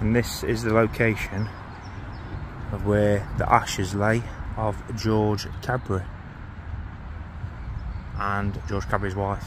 and this is the location of where the ashes lay of George Cadbury and George Cadbury's wife.